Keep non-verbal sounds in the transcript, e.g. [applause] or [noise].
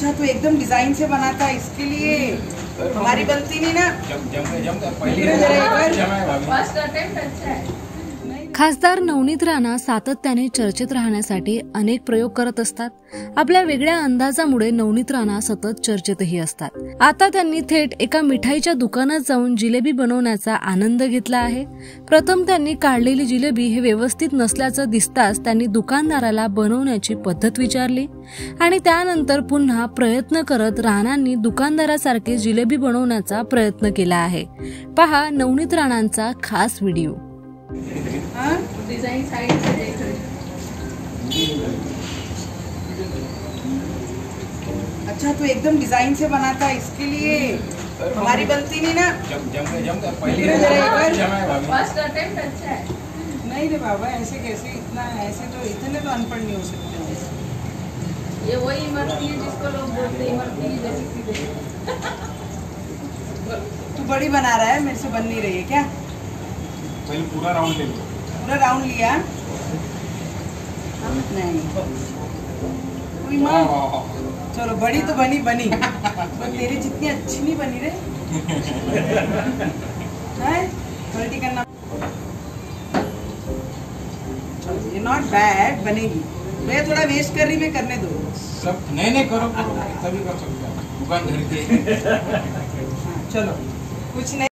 अच्छा तो एकदम डिज़ाइन से बनाता है इसके लिए हमारी गलती नहीं ना जम जम जम। पहली इकडे जरा एक बार. फ़र्स्ट अटेम्प्ट अच्छा है खासदार नवनीत राणा सातत्याने चर्चेत राहण्यासाठी अनेक प्रयोग करत असतात. आपल्या वेगळ्या अंदाजामुळे नवनीत राणा सतत चर्चेतही असतात. आता त्यांनी थेट एका मिठाईच्या दुकानात जाऊन जिलेबी बनवण्याचा आनंद घेतला आहे. प्रथम त्यांनी काढलेली जिलेबी हे व्यवस्थित नसल्याचं दिसताच त्यांनी दुकानदाराला बनवण्याची पद्धत विचारली आणि त्यानंतर पुन्हा प्रयत्न करत राणांनी दुकानदारासारखी जिलेबी बनवण्याचा प्रयत्न केला आहे. पहा नवनीत राणांचा खास व्हिडिओ. हाँ? डिज़ाइन साइड से देख रहे अच्छा तू एकदम डिज़ाइन से बनाता है इसके लिए। हमारी गलती नहीं ना? जम जम जम. पहली. फ़र्स्ट अटेम्प्ट अच्छा है। नहीं रे बाबा ऐसे कैसे इतना ऐसे तो इतने तो अनपढ़ नहीं हो सकते ये वही इमरती है जिसको लोग बोलते हैं इमरती है जैसी सीधे। तू बड़ी बना रहा है मेरे से बन नहीं रही है क्या? पहले पूरा राउंड ले लो। पूरा राउंड लिया नहीं। माँ? चलो बड़ी तो बनी बनी। [laughs] पर तेरी जितनी अच्छी नहीं बनी रे। हैं? पलटी करना। ये नॉट बैड बनेगी। मैं थोड़ा वेस्ट कर रही मैं करने दो। सब नहीं नहीं करो। करो तभी कर सकते दुकान घर के। [laughs] हाँ, चलो। कुछ नहीं।